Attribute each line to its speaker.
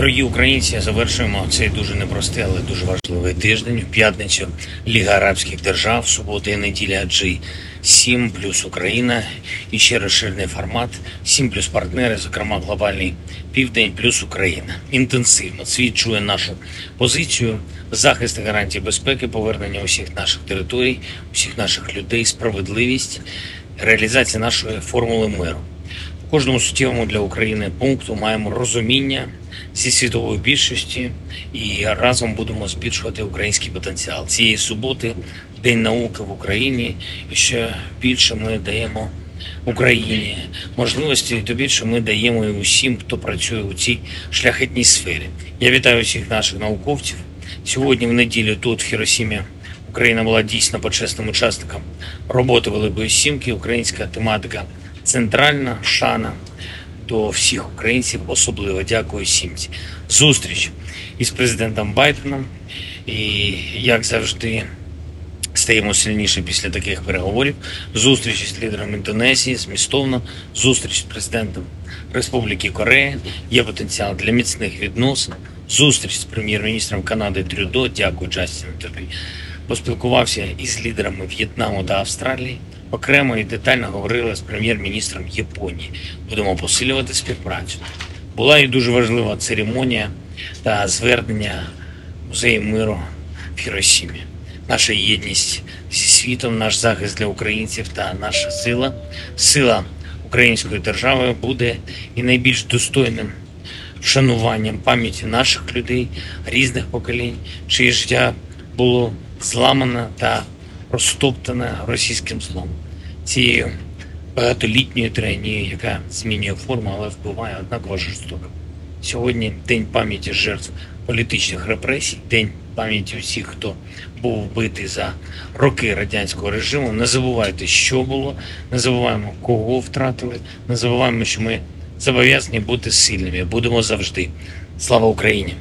Speaker 1: Дорогі українці, завершуємо цей дуже непростий, але дуже важливий тиждень. В п'ятницю Ліга Арабських Держав, субота і неділя G7 плюс Україна і ще розширений формат 7 плюс партнери, зокрема глобальний південь плюс Україна. Інтенсивно світ чує нашу позицію, захист і гарантії безпеки, повернення усіх наших територій, усіх наших людей, справедливість, реалізація нашої формули миру. Кожному суттєвому для України пункту маємо розуміння зі світової більшості і разом будемо збільшувати український потенціал. Цієї суботи День науки в Україні. І ще більше ми даємо Україні можливості, то більше ми даємо і усім, хто працює у цій шляхетній сфері. Я вітаю всіх наших науковців. Сьогодні, в неділю, тут в Хіросімі, Україна була дійсно почесним учасником роботи Великої Сімки. Українська тематика центральна шана до всіх українців. Особливо дякую сімці. Зустріч із президентом Байденом. І як завжди. Стаємо сильніше після таких переговорів. Зустріч з лідером Індонезії, змістовно, зустріч з президентом Республіки Корея. Є потенціал для міцних відносин. Зустріч з прем'єр-міністром Канади Трюдо. Дякую, Джастін, тобі. Поспілкувався із лідерами В'єтнаму та Австралії. Окремо і детально говорили з прем'єр-міністром Японії. Будемо посилювати співпрацю. Була і дуже важлива церемонія та звернення музею миру в Хіросімі. Наша єдність зі світом, наш захист для українців та наша сила, сила української держави буде і найбільш достойним вшануванням пам'яті наших людей різних поколінь, чиє життя було зламане та розтоптане російським злом. Цією багатолітньою тиранією, яка змінює форму, але вбиває однаково жорстоко. Сьогодні день пам'яті жертв політичних репресій, день пам'яті усіх, хто був вбитий за роки радянського режиму. Не забувайте, що було, не забуваємо, кого втратили, не забуваємо, що ми зобов'язані бути сильними. Будемо завжди. Слава Україні!